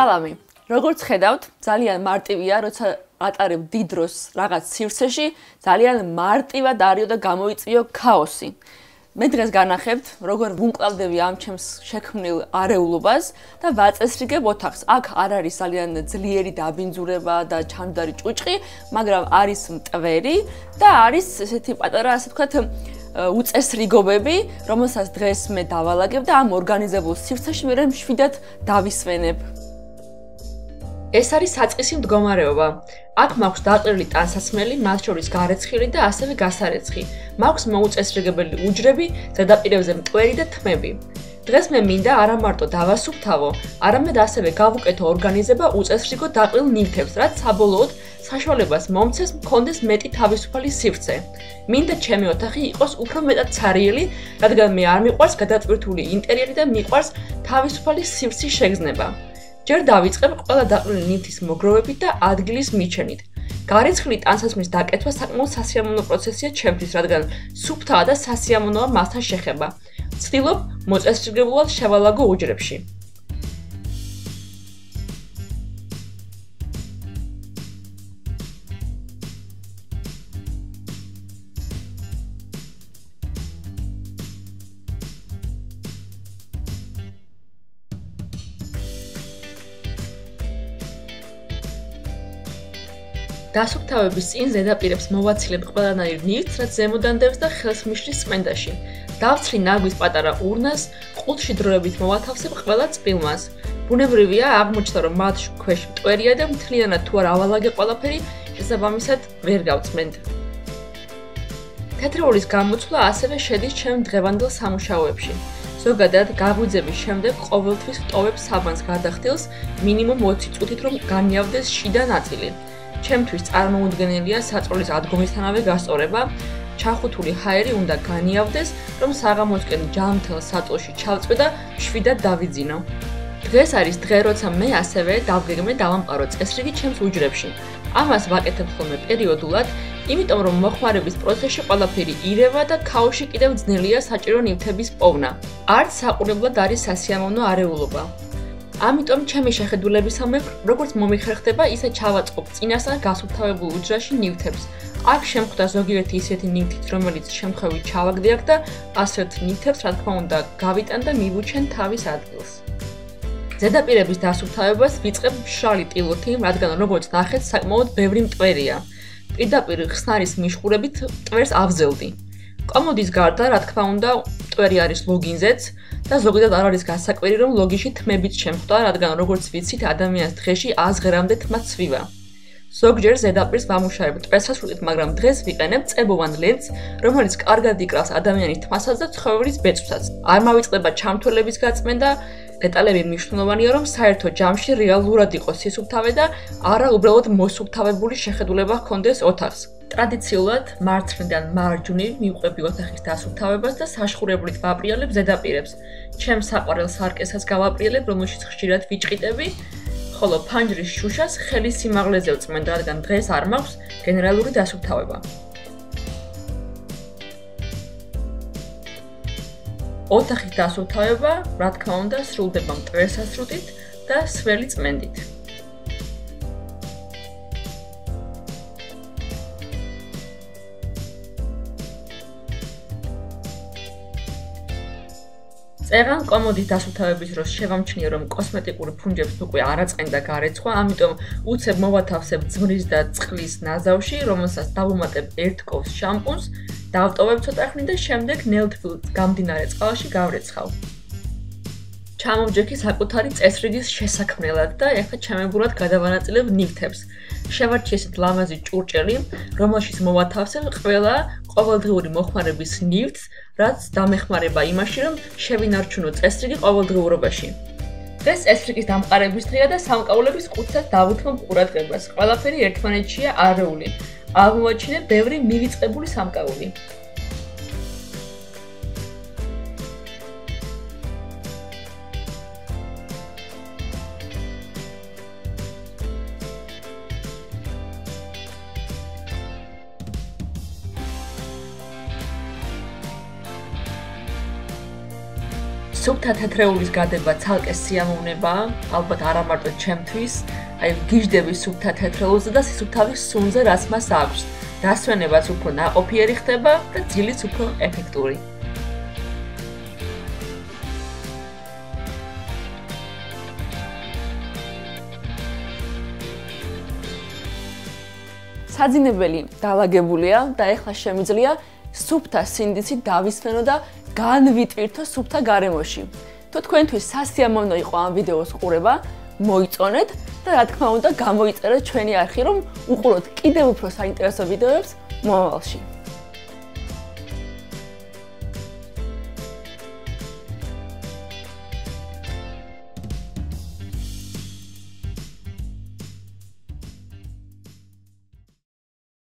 სალამი. როგორც ხედავთ, ძალიან მარტივია, როცა ატარებ დიდ დროს რაღაც სივრცეში, ძალიან მარტივად არისო და გამოიწვიო ქაოსი. მე დღეს განახებთ, როგორ ვუნკლავდები ამ ჩემს შექმნილ არეულობას და ვაწესრიგებ ოთახს. აქ არ არის ძალიან ძლიერი დაბინძურება და ჩანდარი ჭუჭყი, მაგრამ არის მტვერი და არის ესეთი პატარა, ასე ვთქვათ, უწესრიგობები, რომელსაც დღეს მე დავალაგებ და ამ ორგანიზებულ სივრცეში მე მშვიდად დავისვენებ. ეს არის საწყისი მდგომარეობა. აქ მაქვს დაყრილი ტანსაცმელი, მათ შორის გარეცხილი და ასევე გასარეცხი. მაქვს მოუწესრიგებელი უჯრები, ზედაპირებზე მტვერი და თმები. დღეს მე მინდა არა მარტო დავასუფთავო, არამედ ასევე გავუკეთო ორგანიზება უწესრიგო დაყრილ ნივთებს, რაც საბოლოოდ საშუალებას მომცეს მქონდეს მეტი თავისუფალი სივრცე. მინდა ჩემი ოთახი იყოს უფრო მეტად ცარიელი, რადგან მე არ მიყვარს გადაწყვეტილი ინტერიერი და მიყვარს თავისუფალი სივრცის შეგრძნება. ჯერ დავიწყებ ყველა დაყრილი ნივთის მოგროვებით და ადგილის მიჩენით. გარეცხილი ტანსაცმლის დაკეთვა საკმაოდ სასიამოვნო პროცესია ჩემთვის, რადგან სუფთაა და სასიამოვნოა მასთან შეხება. ვცდილობ მოწესრიგებულად შევალაგო უჯრებში. დასუფთავების წინ ზედაპირებს მოვაცილებ ყველანაირ ნივთს, რაც ზემოდან დევს და ხელს მიშლის წმენდაში. დავცლი ნაგვის პატარა ურნას, ყუთში დროებით მოვათავსებ ყველა წპილმას. ბუნებრივია აღმოჩნდა, რომ მათ ქვეშ მტვერია და მთლიანად თუ არ ავალაგე ყველაფერი, შესაბამისად ვერ გავწმენდ. თეთრეულის გამოცვლა ასევე შედის ჩემ დღევანდელ სამუშაოებში. ზოგადად, გაგვიძების შემდეგ ყოველთვის ვტოვებ საბანს გადახდილს მინიმუმ 20 წუთით, რომ განიავდეს შიდა ნაწილი. ჩემთვის წარმოუდგენელია საწოლის ადგომისთანავე გასწორება. ჩახუთული ჰაერი უნდა განიავდეს, რომ საღამოსკენ ჯამთელ საწოლში ჩავწვე და შვიდად დავიძინო. დღეს არის დღე, როცა მე ასევე დავგეგმე დავამყარო წესრიგი ჩემს უჯრებში. ამას ვაკეთებ ხოლმე პერიოდულად, იმიტომ რომ მოხმარების პროცესში ყველაფერი ირევა და ქაოსში კიდევ ძნელია საჭირო ნივთების პოვნა. არც საყურებლად არის სასიამოვნო არეულობა. ამიტომ ჩემი შეხედულებისამე როგორც მომიხერხდება, ისე ჩავაწყობ წინასწარ გასუფთავებულ უჯრაში ნივთებს. აქ შემხვდა ზოგიერთი ისეთი ნივთით, რომელიც შემთხვევით ჩავაგდიაკ და ასეთ ნივთებს, რა თქმა უნდა, გავიტან და მივუჩენ თავის ადგილს. ზედაპირების დასუფთავებას ვიწყებ მშრალი ტილოთი, რადგან როგორც ნახეთ, საკმაოდ ბევრი მტვერია. პირდაპირ ხსნარის მიშხურებით მტვერს ავზელდი. კომოდის გარდა, რა თქმა უნდა, მტვერი არის ლოგინზეც, და ზოგადად არ არის გასაკვირი რომ ლოგიში თმებით შემხვდა, რადგან როგორც ვიცით, ადამიანს დღეში 100 გრამდე თმა ცვივა. ზოგჯერ ზედაპირს ვამუშავებ ტყესასრულით, მაგრამ დღეს ვიყენებ წებოვან ლენტს, რომელიც კარგად იკრავს ადამიანის თმასაც და ცხოველის ბეწვსაც. არ მავიწყდება ჩამთვლელების გაწმენდა, დეტალები მნიშვნელოვანია, რომ საერთო ჯამში რეალურად იყოს სისუფთავე და არა უბრალოდ მოსუფთავებული შეხედულება ჰქონდეს ოთახს. ტრადიციულად მარცხნიდან მარჯვნივ მივყვები ოთახის დასუფთავებას და საშხურებლით ვაპრიალებ ზედაპირებს. ჩემს საყვარელ სარკესაც გავაპრიალებ, რომელშიც ხშირად ვიჭყიტები, ხოლო ფანჯრის შუშას ხელის სიმაღლეზე ვწმენდ, რადგან დღეს არ მაქვს გენერალური დასუფთავება. ოთახის დასუფთავება, რა თქმა უნდა, სრულდება მტვერსასრუტით და სველი წმენდით. წერან კომოდის დასუფთავების დროს შევამჩნიე რომ კოსმეტიკური ფუნჯებს უკვე არაწყენდა გარეცხვა, ამიტომ უცებ მოვათავსებ ძმრის და წყლის ნაზავში, რომელსაც დავუმატებ ერთ კოვს შამპუნს, დავტოვებ ცოტა ხნით და შემდეგ ნელთბილს გამდინარე წყალში გავრეცხავ. ჩამოვჯექი საკუთარი წესრიგის შესაქმნელად და ეხლა ჩამებურად გადავანაწილებ ნივთებს. შევარჩიე ესეთ ლამაზი ჭურჭელი, რომელშიც მოვათავსებ ყველა ყოველდღიური მოხმარების ნივთს, რაც დამეხმარება იმაში, რომ შევინარჩუნო წესრიგი ყოველდღიურობაში. დღეს წესრიგის დამყარების დღეა და სამკაულების კუთხეს დავუთმობ ყურადღებას. ყველაფერი ერთმანეთშია არეული. აღმოაჩინე ბევრი მივიწყებული სამკაული. სუფთა თეთრეულის გადება ცალკე სიამოვნებაა, ალბათ არა მარტო ჩემთვის, აი გიждდები სუფთა თეთრეულზე და სისუფთავის სუნზე რაც მას აქვს. დასვენებაც უფრო ნაყოფიერი ხდება და ძილიც უფრო ეფექტური. საძინებელი დაალაგებულია და ეხლა შემიძლია სუფთა სინდიცი დავისვენო და განვიტვირთო სუფთა გარემოში. თუ თქვენთვის სასიამოვნო იყო ამ ვიდეოს ყურება, მოიწონეთ და რა თქმა უნდა გამოიწერეთ ჩვენი არხი, რომ უყუროთ კიდევ უფრო საინტერესო ვიდეოებს მომავალში.